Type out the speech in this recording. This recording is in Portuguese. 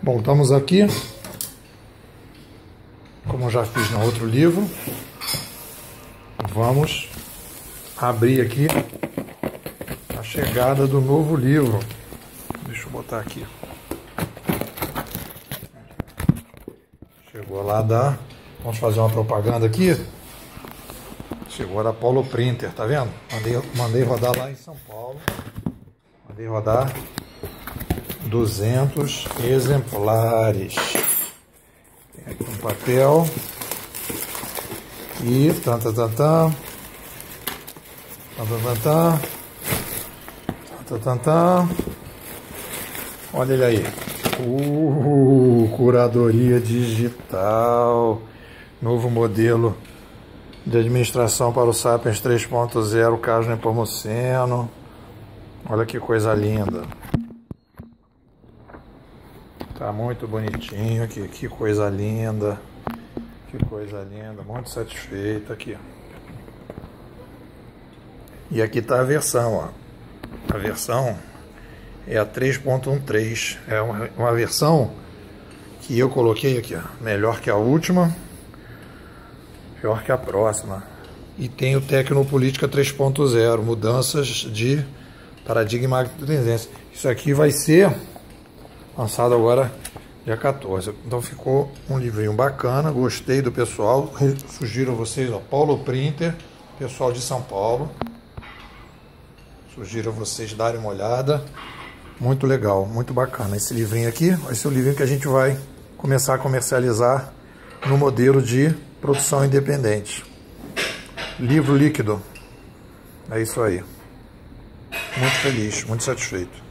Bom, estamos aqui, como já fiz no outro livro, vamos abrir aqui a chegada do novo livro. Deixa eu botar aqui. Chegou lá da. Vamos fazer uma propaganda aqui. Chegou da Paulo Printer, tá vendo? Mandei, mandei rodar lá em São Paulo. Mandei rodar 200 exemplares. Tem aqui um papel. E tan tan tan tan. Tan tan tan tan. Tan. Olha ele aí. Uh, curadoria digital. Novo modelo de administração para o Sapiens 3.0, Carlos Nepomuceno. Olha que coisa linda. Tá muito bonitinho aqui, que coisa linda. Que coisa linda, muito satisfeito aqui. E aqui tá a versão, ó. A versão é a 3.13. É uma, uma versão que eu coloquei aqui, ó. Melhor que a última, pior que a próxima. E tem o Tecnopolítica 3.0, mudanças de paradigma Isso aqui vai ser lançado agora dia 14. Então ficou um livrinho bacana, gostei do pessoal. Sugiro a vocês, ó, Paulo Printer, pessoal de São Paulo. Sugiro a vocês darem uma olhada. Muito legal, muito bacana. Esse livrinho aqui vai ser o livrinho que a gente vai começar a comercializar no modelo de produção independente. Livro líquido. É isso aí. Muito feliz, muito satisfeito.